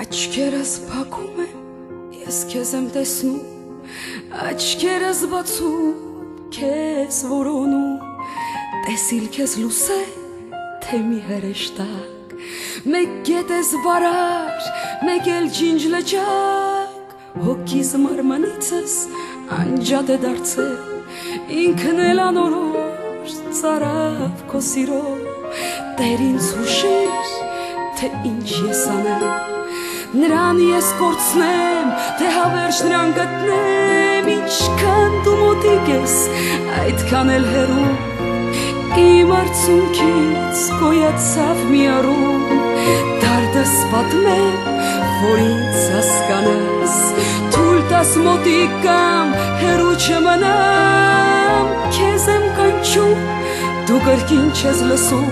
Աչքերս փակում եմ, ես քեզ եմ տեսնում, աչքերս բացում, քեզ որոնում, տեսիլ քեզ լուսե, թե մի հրեշտակ, մեկ գետես վարար, մեկ էլ ջինջ լճակ, հոգիս մարմանիցս անջատ է դարձել, ինքն էլ անորոշ ծարավ քո սիրով, տեր ինձ հուշիր, թե ինչ ես անեմ, Նրան ես կորցնեմ, թե հավերժ նրան գտնեմ, ինչքան դու մոտիկ ես, այդքան էլ հերու, իմ արցունքից կոյացավ մի առում, դարդս պատմեմ, որ ինձ հասկանաս, տաս մոտիկ կամ հերու չմնամ, քեզ եմ կանչում, դու կրկին չես լսում,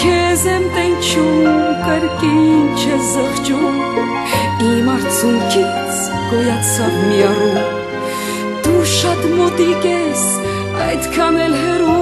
քեզ եմ տենչում, կրկին չես զղջում, իմ արցունքից գոյացավ մի առում, դու շատ մոտիկ ես, այդքան էլ հերում,